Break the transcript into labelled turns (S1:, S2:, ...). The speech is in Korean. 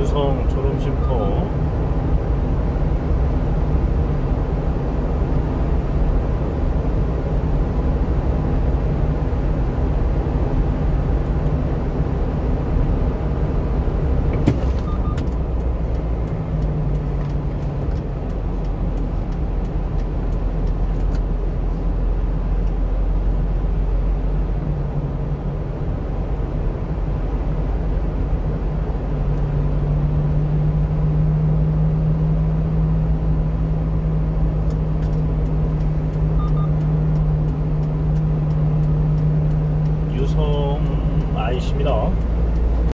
S1: 유성 졸음쉼터 아이씨입니다.